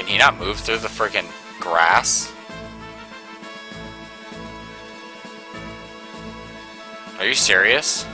Can he not move through the freaking grass? Are you serious?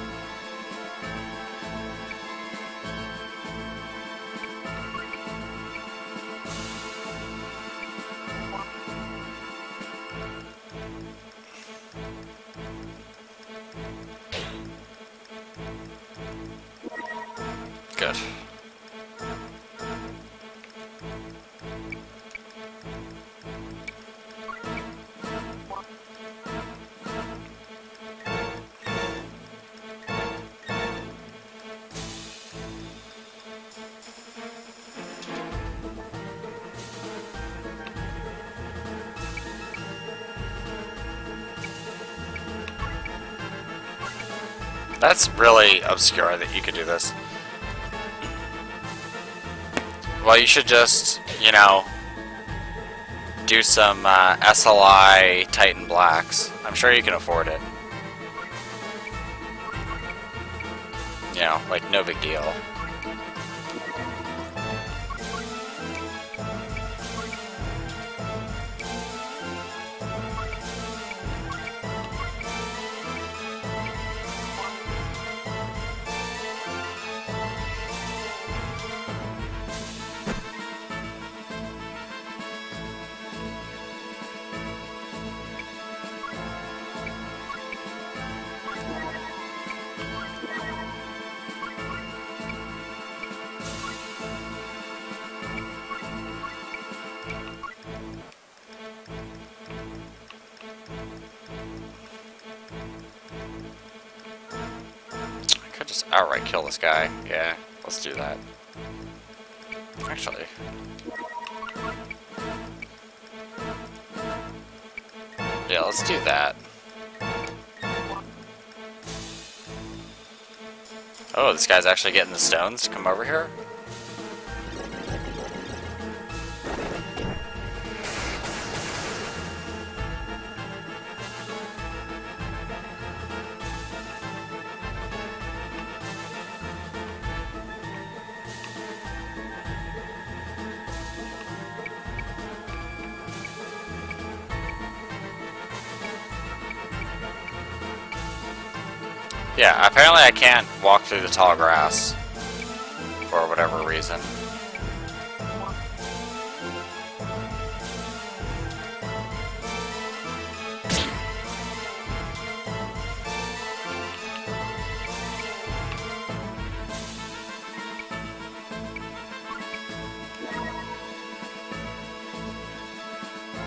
That's really obscure that you could do this. Well, you should just, you know, do some uh, SLI Titan Blacks. I'm sure you can afford it. You know, like, no big deal. Outright kill this guy. Yeah, let's do that. Actually. Yeah, let's do that. Oh, this guy's actually getting the stones to come over here? I can't walk through the tall grass. For whatever reason.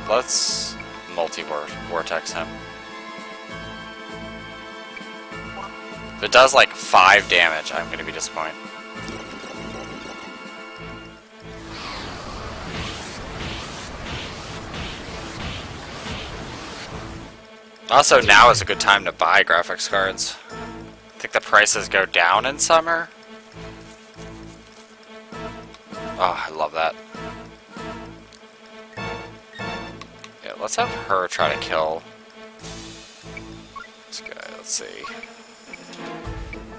Let's multi-vortex him. If it does like 5 damage, I'm gonna be disappointed. Also, now is a good time to buy graphics cards. I think the prices go down in summer. Oh, I love that. Yeah, let's have her try to kill this guy. Let's see.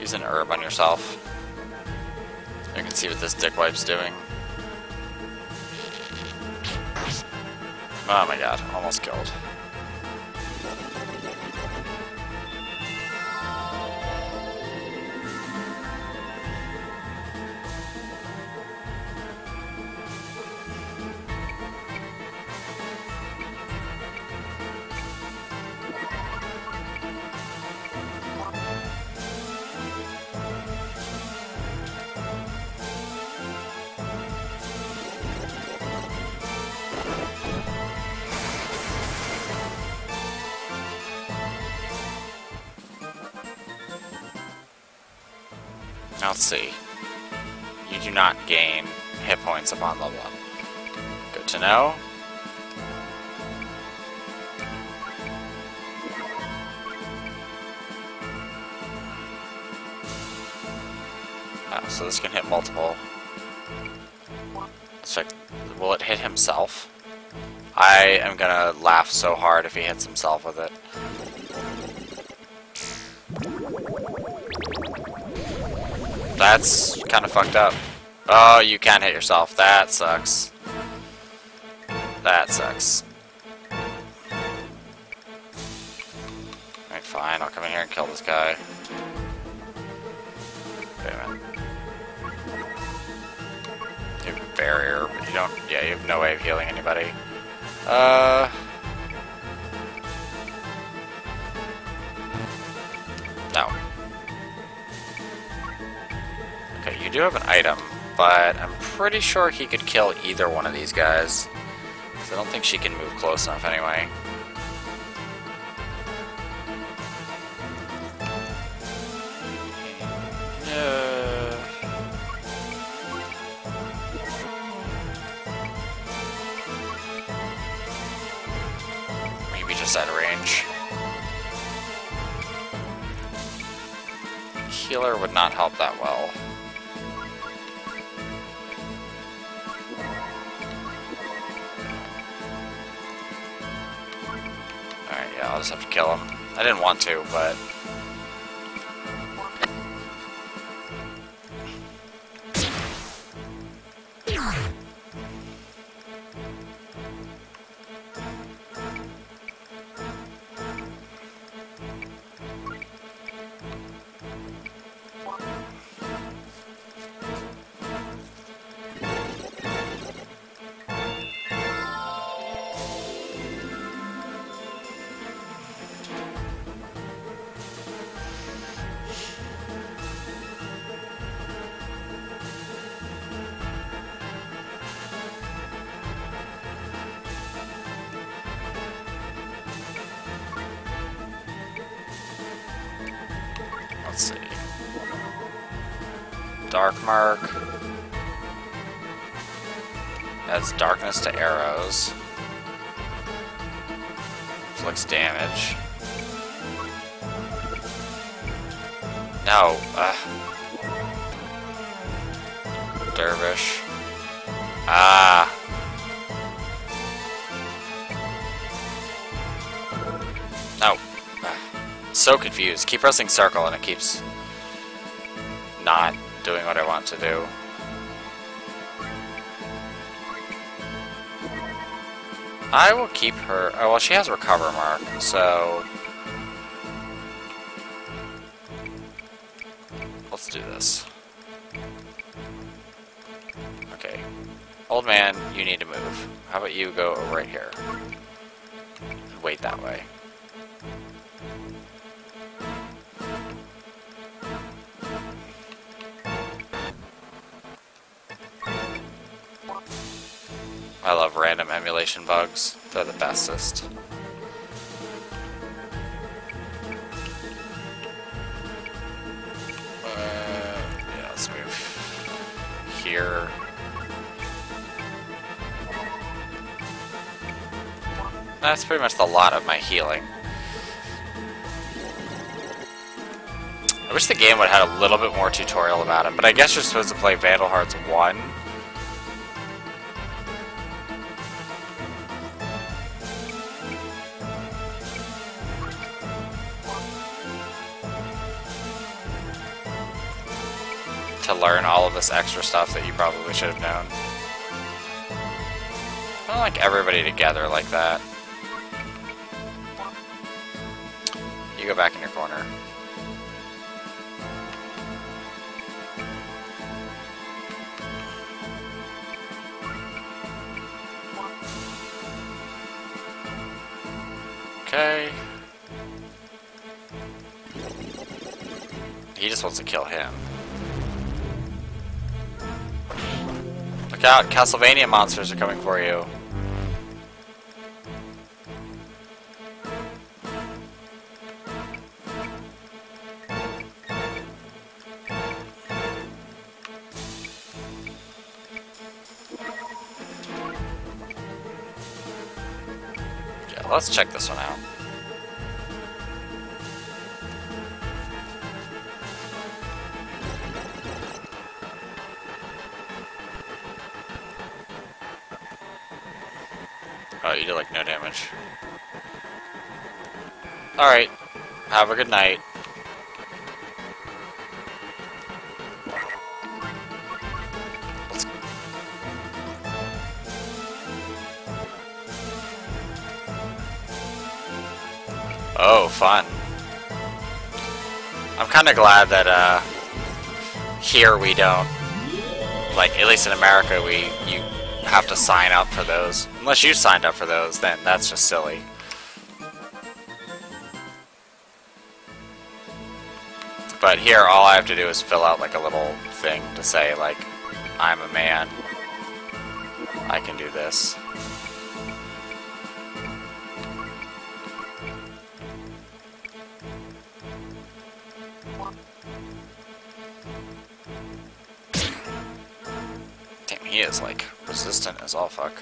Use an herb on yourself. You can see what this dick wipe's doing. Oh my god, almost killed. Points upon level up. Good to know. Oh, so this can hit multiple. Let's check. Will it hit himself? I am gonna laugh so hard if he hits himself with it. That's kind of fucked up. Oh, you can't hit yourself. That sucks. That sucks. Alright, fine. I'll come in here and kill this guy. Wait a minute. You have barrier, but you don't... Yeah, you have no way of healing anybody. Uh... No. Okay, you do have an item, but I'm pretty sure he could kill either one of these guys. I don't think she can move close enough anyway. Uh, Maybe just out of range. Healer would not help that kill him. I didn't want to, but... Let's see. Dark Mark. Adds darkness to arrows. Inflicts damage. No. Uh. Dervish. Ah. So confused. Keep pressing circle and it keeps not doing what I want to do. I will keep her. Oh, well, she has recover mark, so. Let's do this. Okay. Old man, you need to move. How about you go right here? Wait that way. I love random emulation bugs. They're the bestest. Uh, yeah, let's move here. That's pretty much the lot of my healing. I wish the game would have had a little bit more tutorial about it, but I guess you're supposed to play Vandal Hearts 1. To learn all of this extra stuff that you probably should have known. I don't like everybody together like that. You go back in your corner. Okay. He just wants to kill him. Look out, Castlevania monsters are coming for you. Yeah, let's check this one out. Alright. Have a good night. Oh, fun. I'm kind of glad that, uh, here we don't. Like, at least in America, we, you have to sign up for those. Unless you signed up for those, then that's just silly. But here, all I have to do is fill out like a little thing to say like, I'm a man. I can do this. Damn, he is like resistant as all fuck.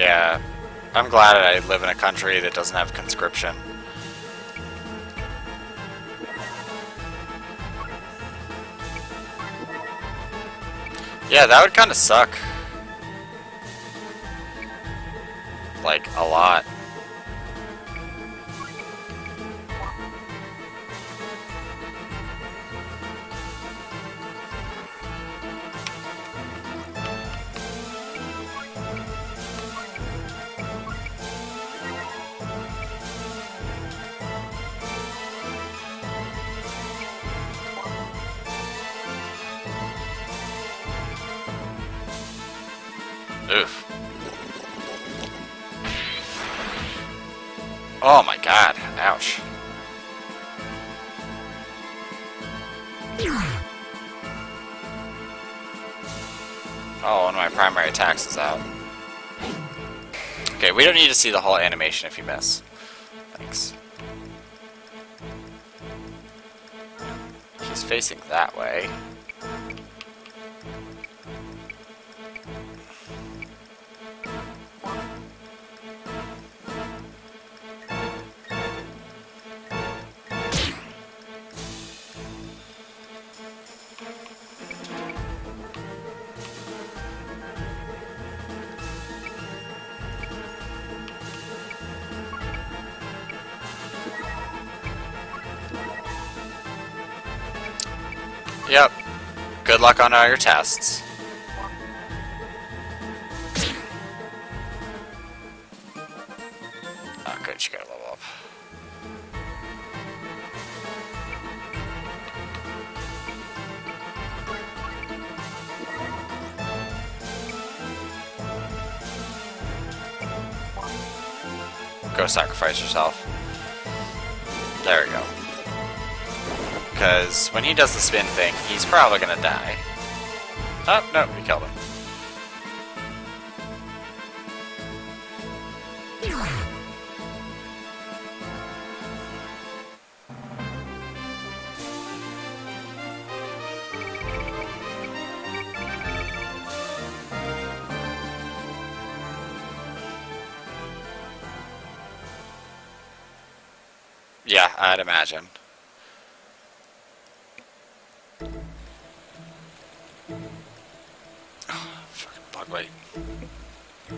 Yeah, I'm glad I live in a country that doesn't have conscription. Yeah, that would kind of suck. Like, a lot. Oh my god, ouch. Oh, one of my primary attacks is out. Okay, we don't need to see the whole animation if you miss. Thanks. He's facing that way. Good luck on all your tests. Oh, good, you gotta level up. Go sacrifice yourself. There we go. Because when he does the spin thing, he's probably gonna die. Oh, no, we killed him. Yeah,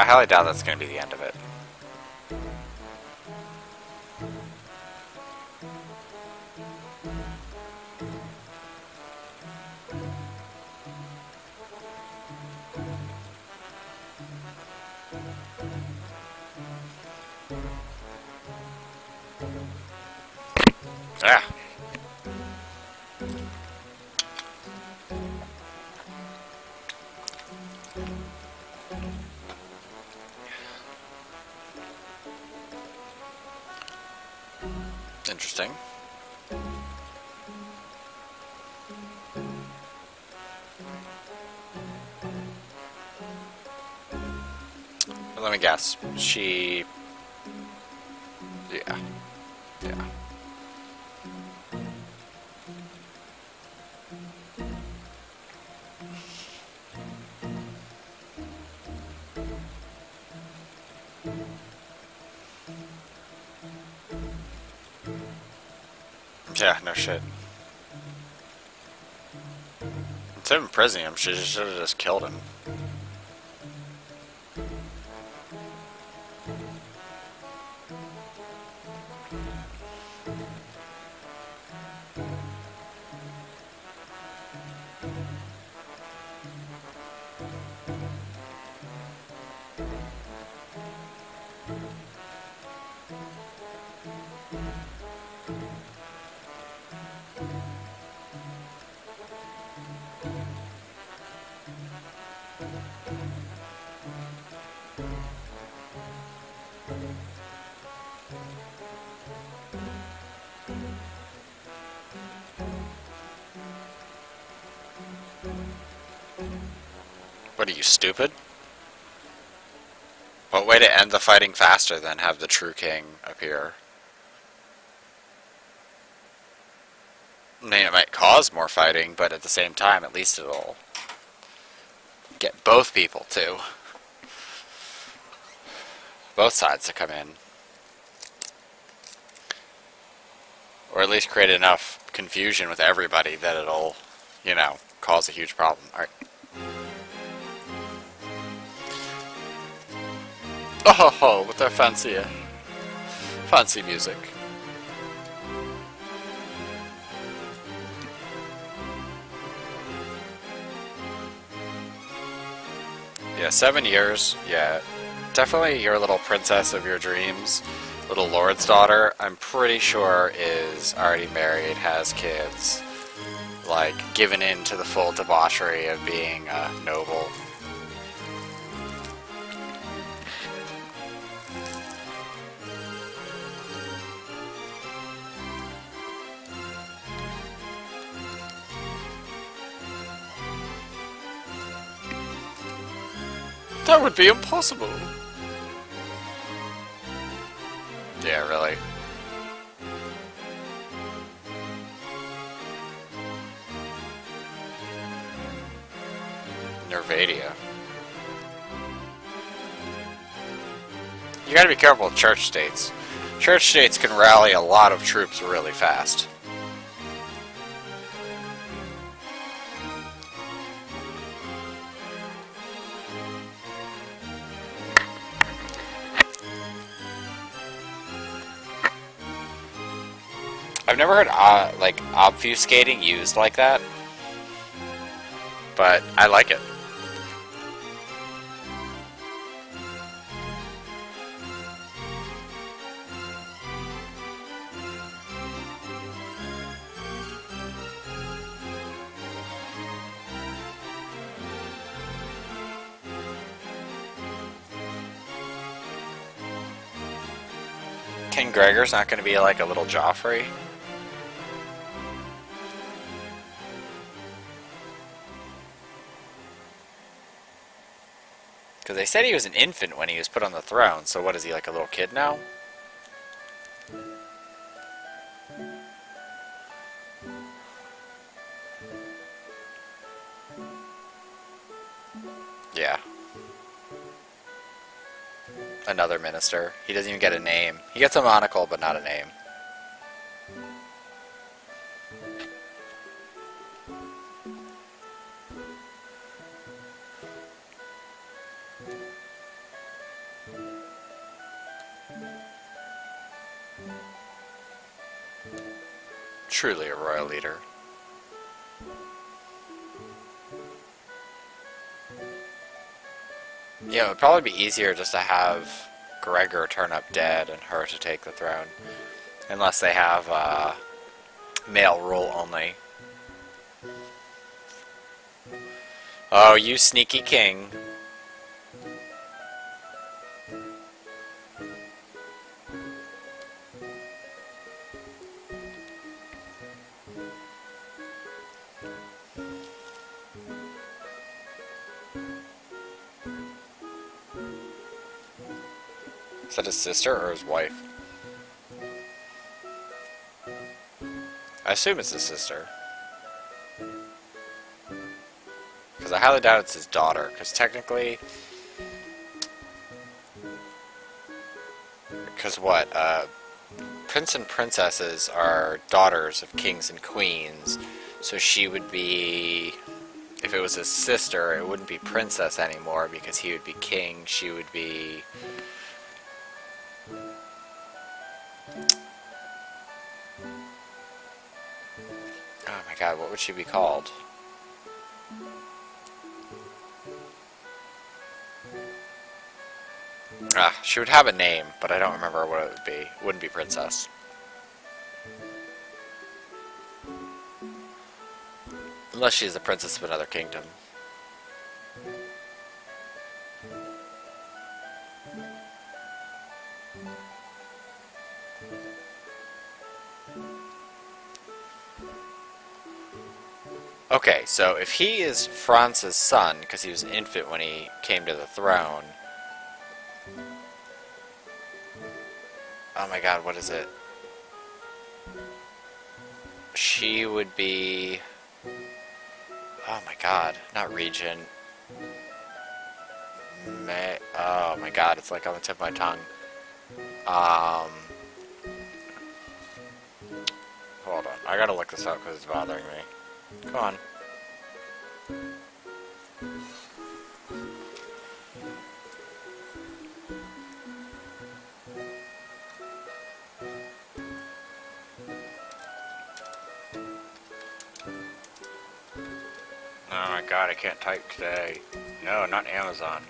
I highly doubt that's gonna be the end of it. gonna guess. She... Yeah. Yeah. Yeah, no shit. Instead of imprisoning him, she should have just killed him. What are you, stupid? What way to end the fighting faster than have the true king appear? I mean, it might cause more fighting, but at the same time, at least it'll get both people to. Both sides to come in. Or at least create enough confusion with everybody that it'll, you know, cause a huge problem. Alright. Ho, ho, with our fancy, uh, fancy music. Yeah, seven years. Yeah, definitely your little princess of your dreams, little lord's daughter. I'm pretty sure is already married, has kids, like given in to the full debauchery of being a noble. That would be impossible. Yeah, really. Nervadia. You gotta be careful with church states. Church states can rally a lot of troops really fast. I've never heard uh, like obfuscating used like that, but I like it. King Gregor's not going to be like a little Joffrey? Said he was an infant when he was put on the throne, so what is he, like a little kid now? Yeah. Another minister. He doesn't even get a name. He gets a monocle, but not a name. Truly a royal leader. Yeah, it would probably be easier just to have Gregor turn up dead and her to take the throne. Unless they have uh, male rule only. Oh, you sneaky king. Sister or his wife? I assume it's his sister. Because I highly doubt it's his daughter, because technically... Because what, uh... prince and princesses are daughters of kings and queens, so she would be. If it was his sister, it wouldn't be princess anymore because he would be king. She would be. Would she be called? Ah, she would have a name, but I don't remember what it would be. It wouldn't be Princess. Unless she's the princess of another kingdom. So if he is Franz's son, because he was an infant when he came to the throne, Oh my god, what is it? She would be... Oh my god, not region. May... Oh my god, it's like on the tip of my tongue. Um... Hold on, I gotta look this up because it's bothering me. Come on. Type today. No, not Amazon.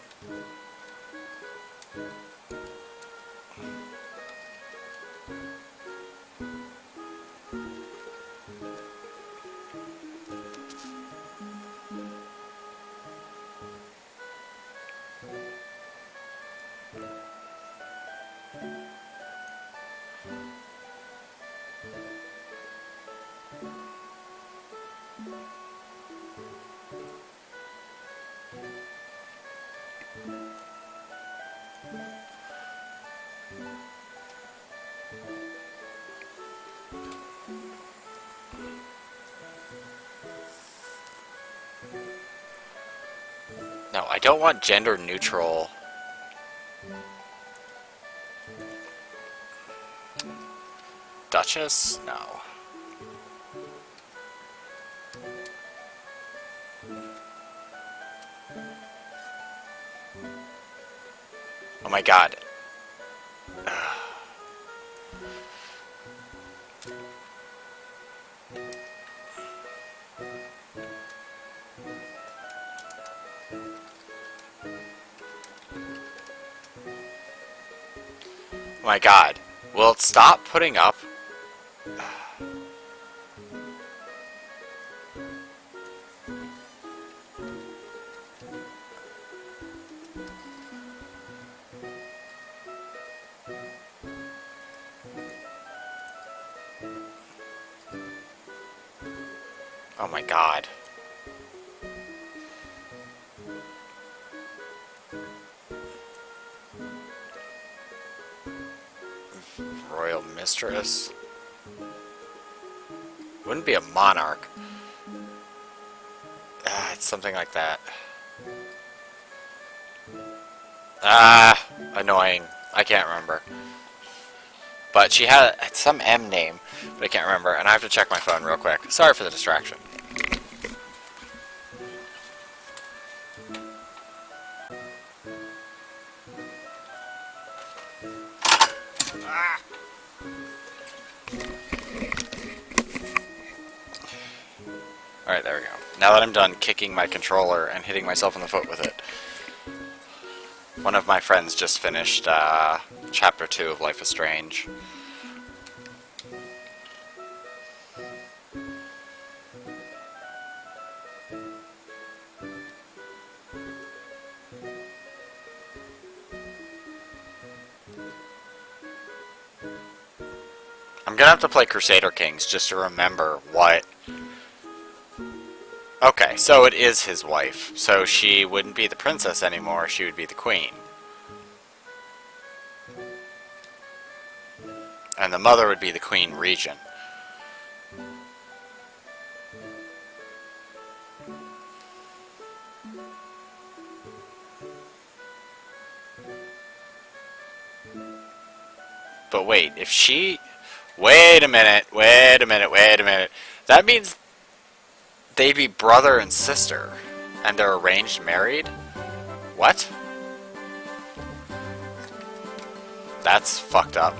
No, I don't want gender neutral. Duchess? No. Oh my god. My god. Will it stop putting up? Wouldn't be a monarch. Ah, it's something like that. Ah, annoying. I can't remember. But she had some M name, but I can't remember, and I have to check my phone real quick. Sorry for the distraction. Alright, there we go. Now that I'm done kicking my controller and hitting myself in the foot with it, one of my friends just finished uh, Chapter 2 of Life is Strange. I'm gonna have to play Crusader Kings just to remember what Okay, so it is his wife. So she wouldn't be the princess anymore, she would be the queen. And the mother would be the queen regent. But wait, if she... Wait a minute, wait a minute, wait a minute. That means they'd be brother and sister, and they're arranged married? What? That's fucked up.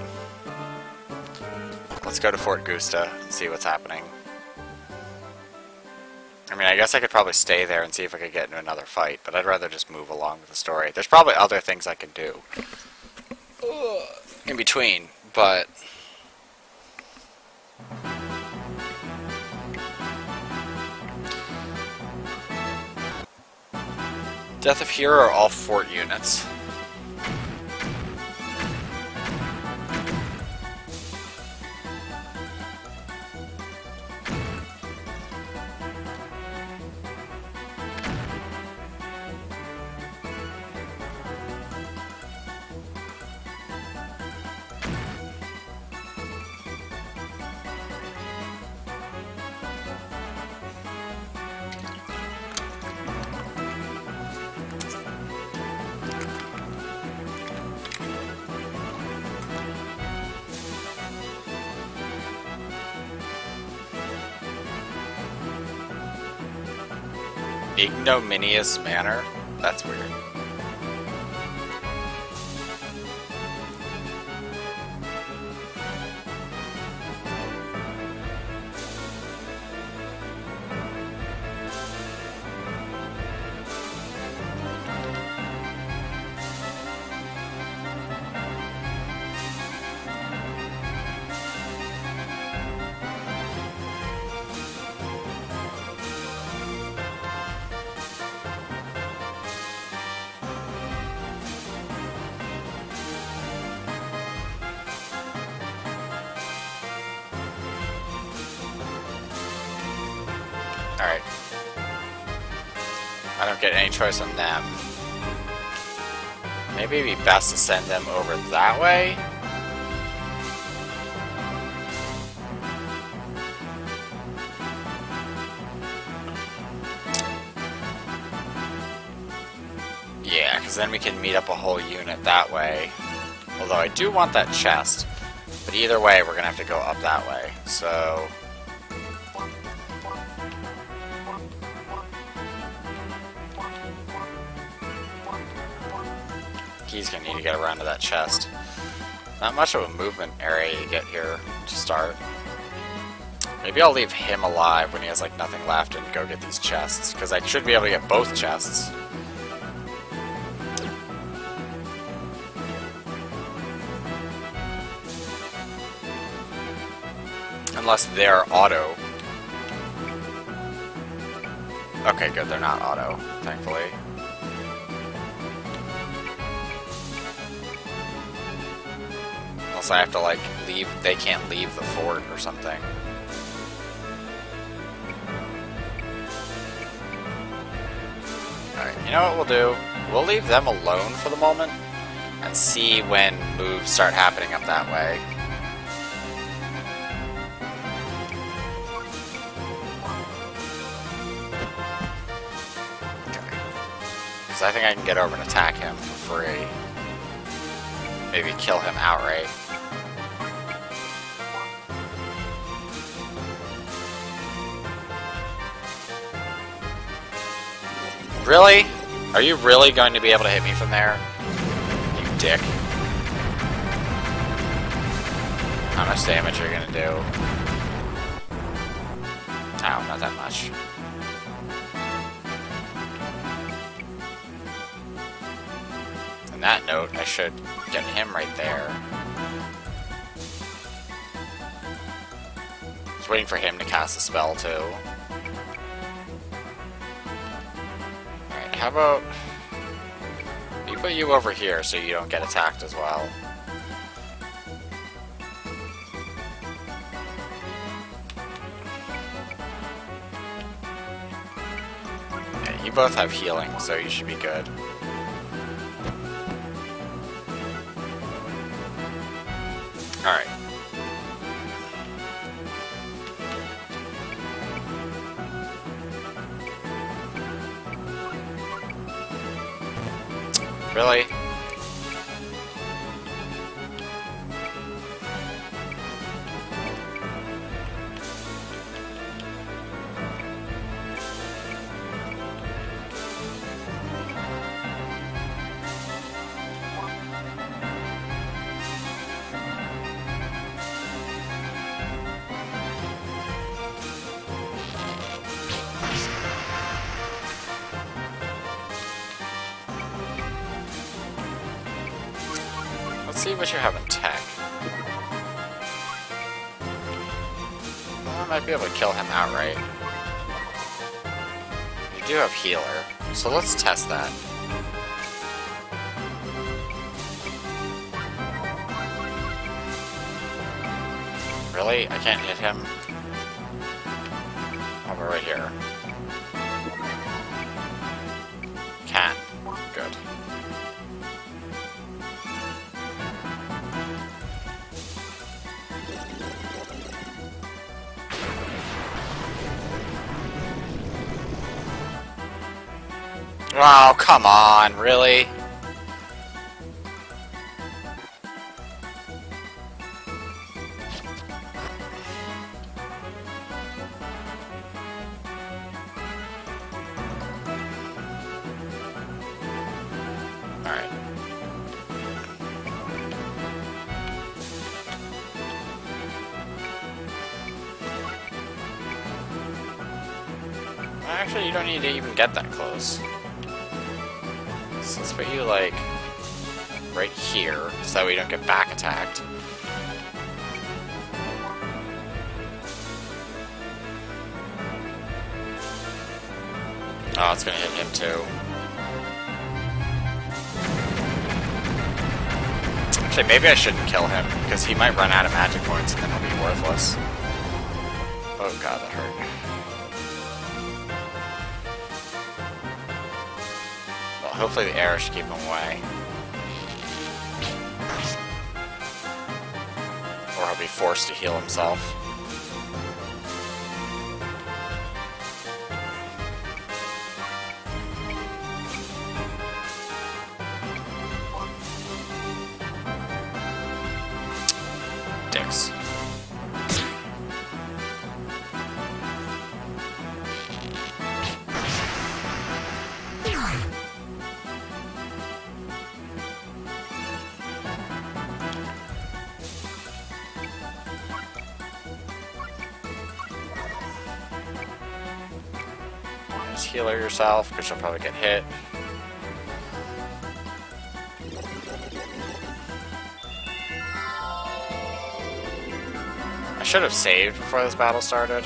Let's go to Fort Gusta and see what's happening. I mean, I guess I could probably stay there and see if I could get into another fight, but I'd rather just move along with the story. There's probably other things I can do in between, but... Death of Hero are all fort units. Ignominious manner? That's weird. Best to send them over that way? Yeah, because then we can meet up a whole unit that way. Although I do want that chest. But either way, we're going to have to go up that way. So... He's gonna need to get around to that chest. Not much of a movement area you get here to start. Maybe I'll leave him alive when he has like nothing left and go get these chests, because I should be able to get both chests. Unless they're auto. Okay, good, they're not auto, thankfully. Unless I have to, like, leave, they can't leave the fort or something. Alright, you know what we'll do? We'll leave them alone for the moment, and see when moves start happening up that way. Because I think I can get over and attack him for free. Maybe kill him outright. Really? Are you really going to be able to hit me from there? You dick. How much damage are you gonna do? Oh, not that much. On that note, I should get him right there. Just waiting for him to cast a spell, too. How about... We put you over here so you don't get attacked as well. Yeah, you both have healing, so you should be good. Kill him. You do have healer, so let's test that. Really? I can't hit him? Oh, come on, really? Attacked. Oh, it's gonna hit him too. Actually, maybe I shouldn't kill him, because he might run out of magic points and then he'll be worthless. Oh god, that hurt. Well, hopefully the arrow should keep him away. Be forced to heal himself. Just healer yourself, because you'll probably get hit. I should have saved before this battle started.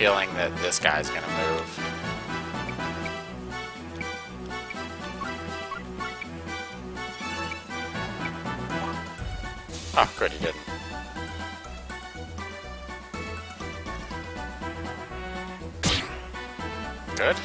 Feeling that this guy's gonna move. Oh, good, he didn't. Good.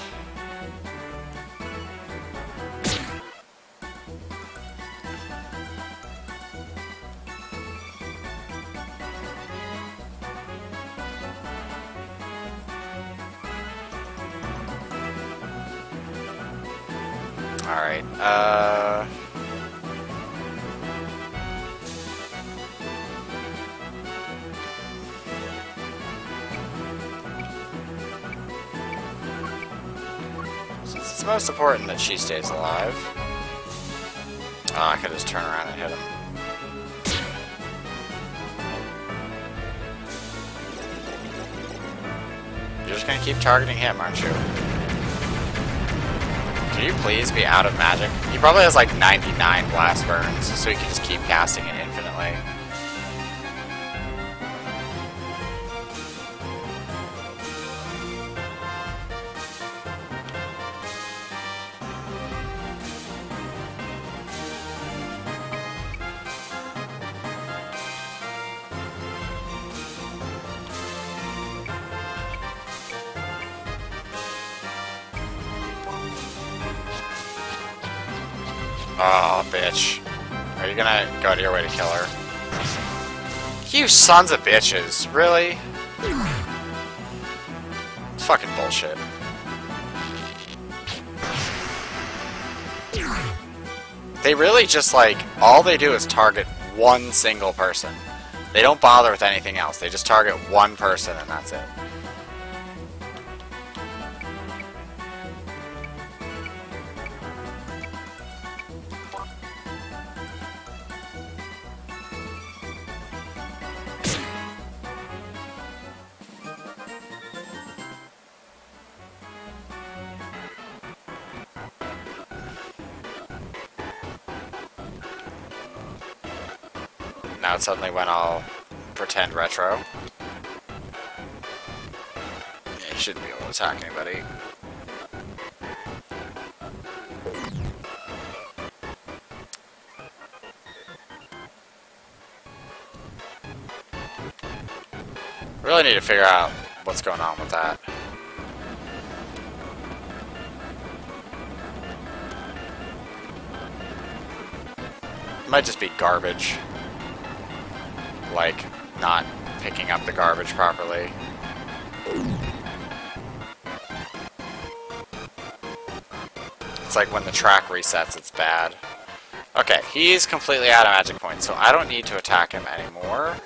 It's important that she stays alive. Oh, I could just turn around and hit him. You're just gonna keep targeting him, aren't you? Can you please be out of magic? He probably has like 99 blast burns, so he can just keep casting it way to kill her? You sons of bitches. Really? Fucking bullshit. They really just, like, all they do is target one single person. They don't bother with anything else. They just target one person and that's it. Suddenly went all pretend retro. Yeah, he shouldn't be able to attack anybody. Really need to figure out what's going on with that. Might just be garbage. Like, not picking up the garbage properly. It's like when the track resets, it's bad. Okay, he's completely out of magic points, so I don't need to attack him anymore.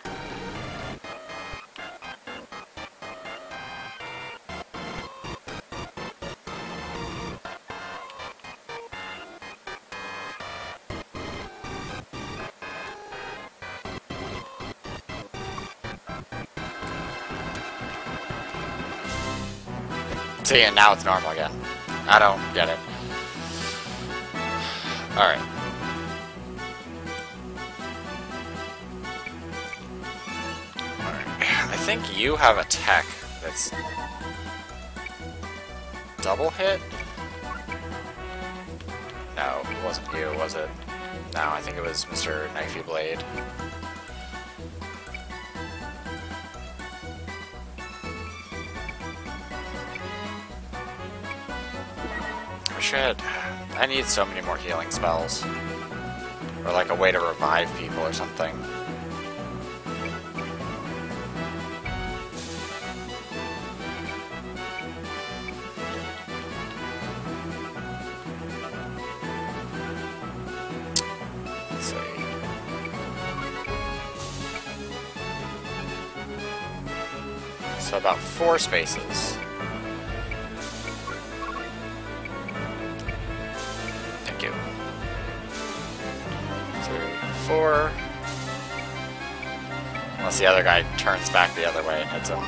See, and now it's normal again. I don't get it. Alright. I think you have a tech that's double hit? No, it wasn't you, was it? No, I think it was Mr. Knifey Blade. I should. I need so many more healing spells. Or like a way to revive people or something. So about four spaces. The other guy turns back the other way and hits him.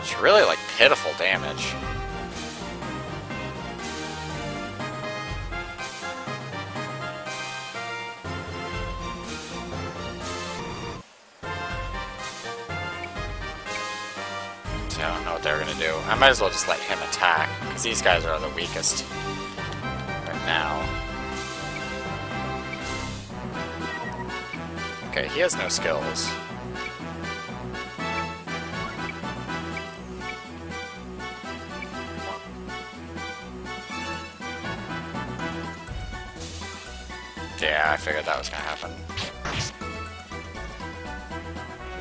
It's really like pitiful damage. I don't know what they're gonna do. I might as well just let him attack, because these guys are the weakest He has no skills. Yeah, I figured that was gonna happen.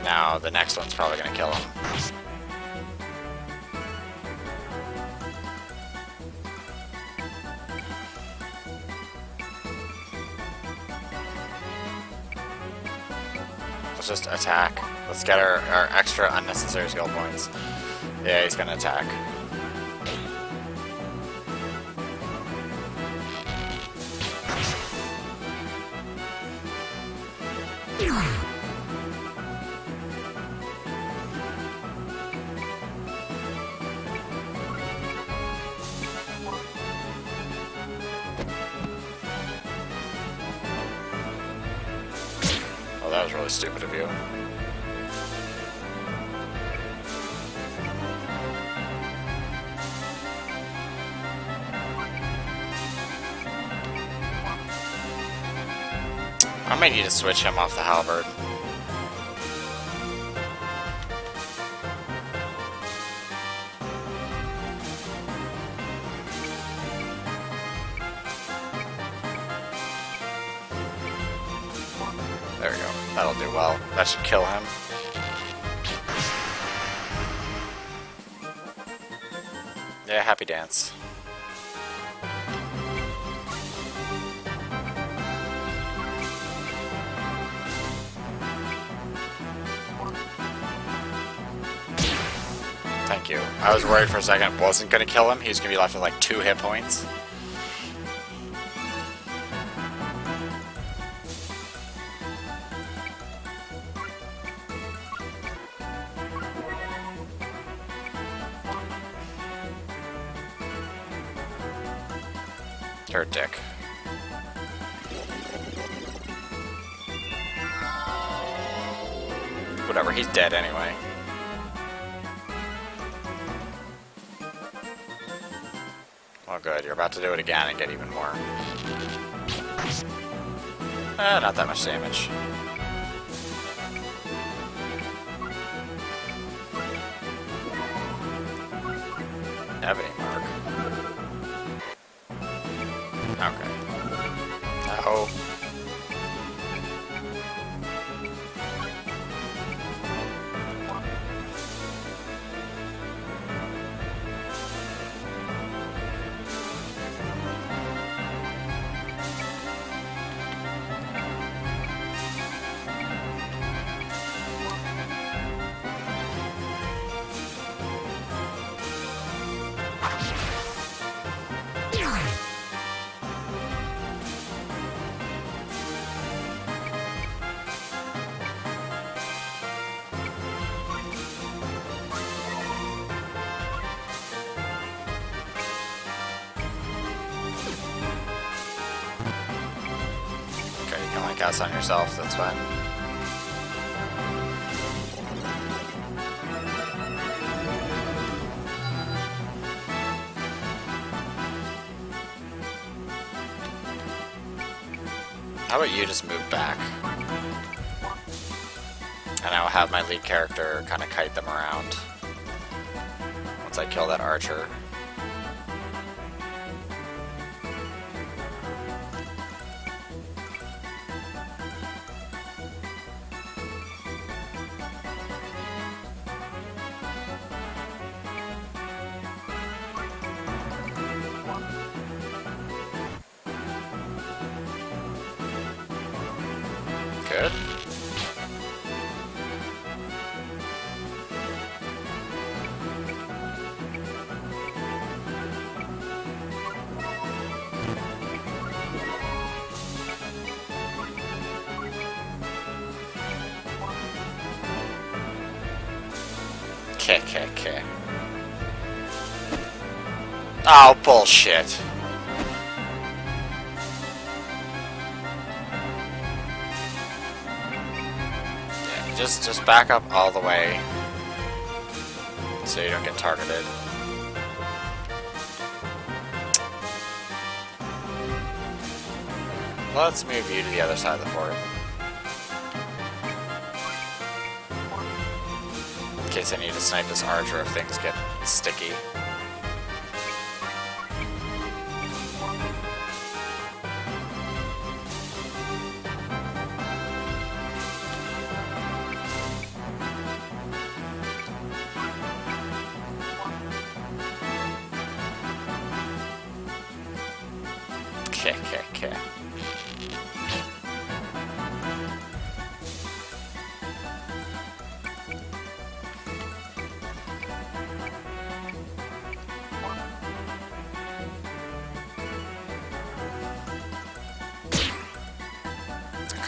Now the next one's probably gonna kill him. Let's just attack. Let's get our, our extra unnecessary skill points. Yeah, he's gonna attack. Switch him off the halberd. There we go. That'll do well. That should kill him. Second wasn't gonna kill him. He was gonna be left with like two hit points. A dick. Whatever, he's dead anyway. Good, you're about to do it again and get even more. Eh, not that much damage. That's fine. How about you just move back? And I will have my lead character kind of kite them around. Once I kill that archer. Bullshit. Yeah, just just back up all the way so you don't get targeted. Let's move you to the other side of the fort. In case I need to snipe this archer if things get sticky.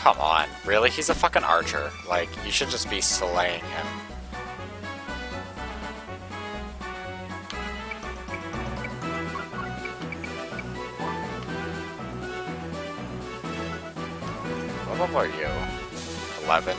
Come on, really? He's a fucking archer. Like, you should just be slaying him. What level are you? 11.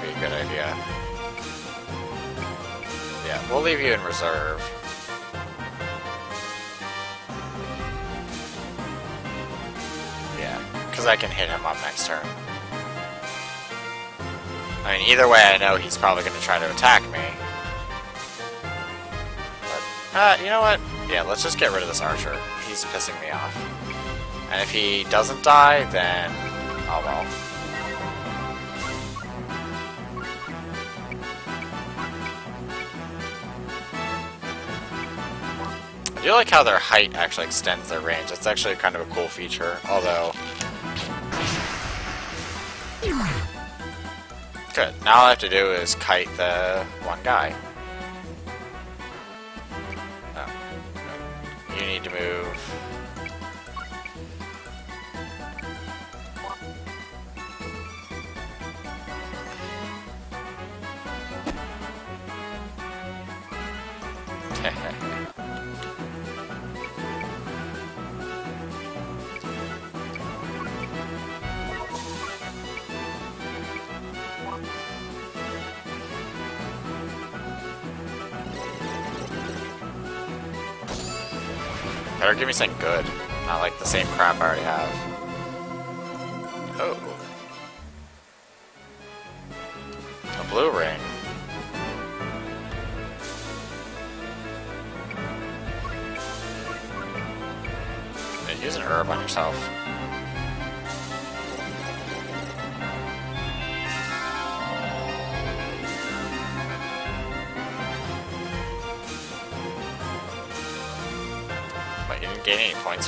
Be a good idea. Yeah, we'll leave you in reserve. Yeah, because I can hit him up next turn. I mean, either way, I know he's probably going to try to attack me. But, uh, you know what? Yeah, let's just get rid of this archer. He's pissing me off. And if he doesn't die, then... like how their height actually extends their range. That's actually kind of a cool feature, although... Good. Now all I have to do is kite the one guy. Oh. You need to move... Better give me something good. Not like the same crap I already have. Oh. A blue ring. Use an herb on yourself.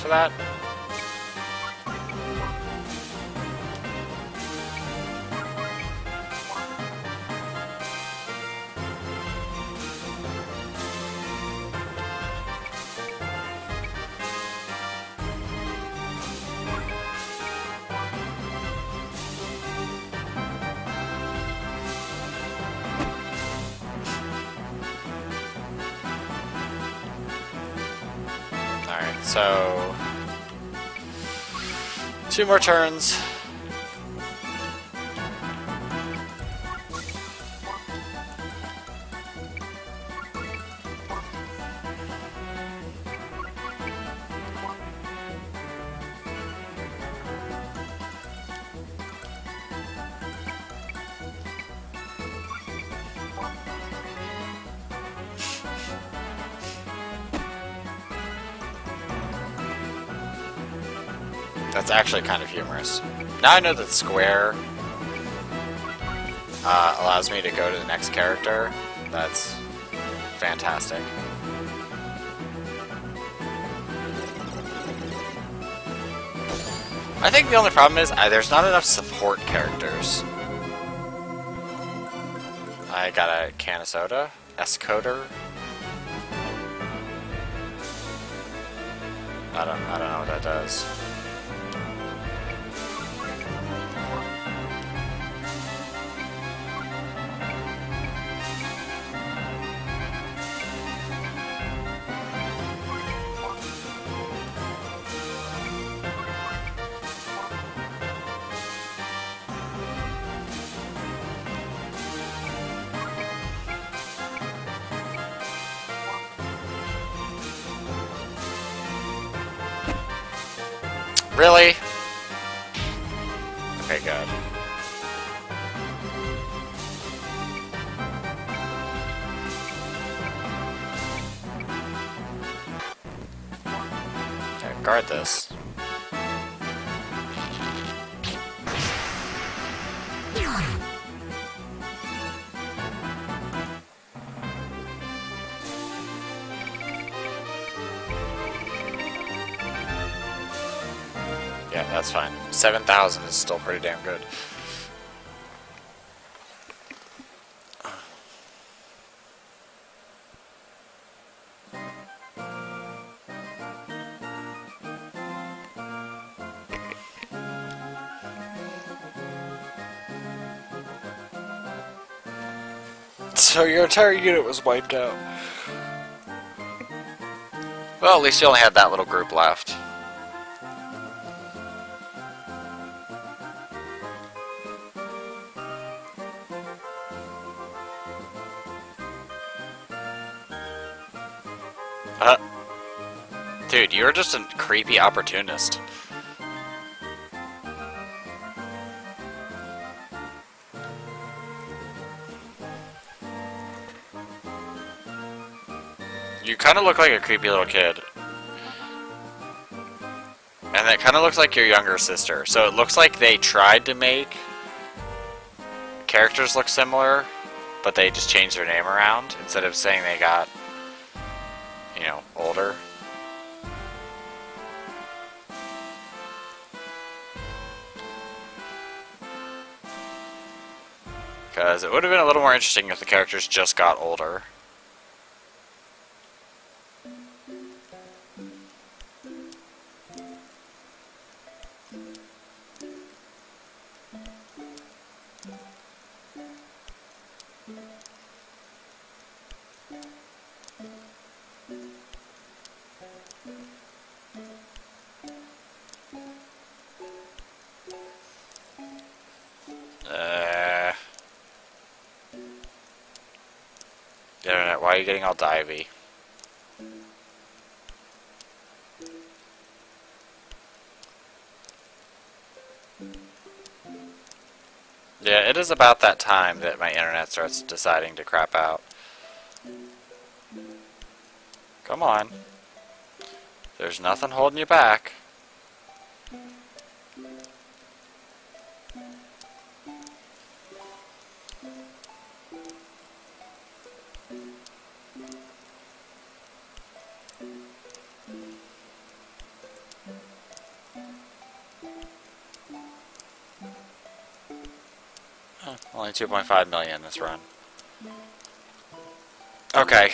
For that? Two more turns. Actually kind of humorous. Now I know that square uh, allows me to go to the next character. That's fantastic. I think the only problem is uh, there's not enough support characters. I got a can of soda, Escoder. I don't, I don't know what that does. Yeah, that's fine. 7,000 is still pretty damn good. So your entire unit was wiped out. Well, at least you only had that little group left. You're just a creepy opportunist. You kind of look like a creepy little kid. And it kind of looks like your younger sister. So it looks like they tried to make characters look similar, but they just changed their name around instead of saying they got, you know, older. It would have been a little more interesting if the characters just got older. Why are you getting all divey? Yeah, it is about that time that my internet starts deciding to crap out. Come on. There's nothing holding you back. 2.5 million this run. Okay.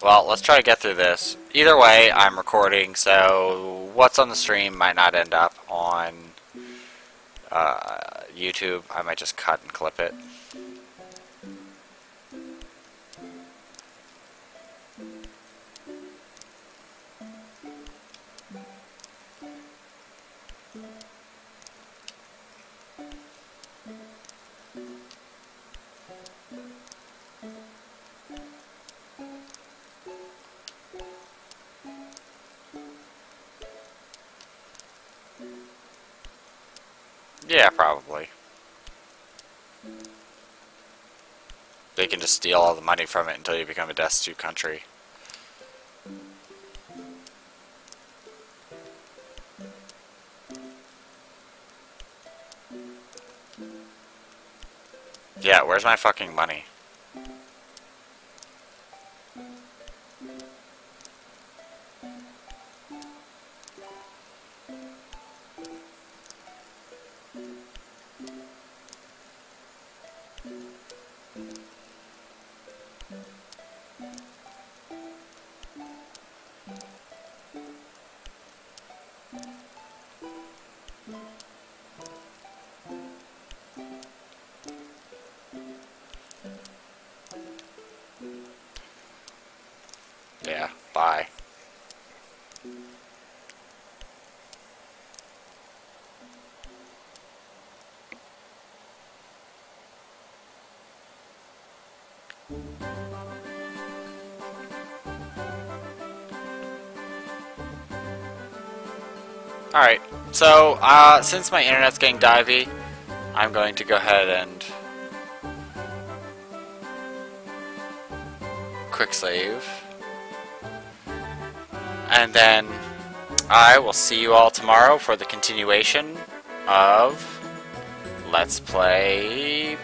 Well, let's try to get through this. Either way, I'm recording, so what's on the stream might not end up on uh, YouTube. I might just cut and clip it. Yeah, probably. They can just steal all the money from it until you become a destitute country. Yeah, where's my fucking money? Alright, so uh, since my internet's getting divey, I'm going to go ahead and quick save. And then I will see you all tomorrow for the continuation of Let's Play.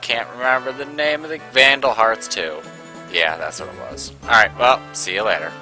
Can't remember the name of the Vandal Hearts 2. Yeah, that's what it was. Alright, well, see you later.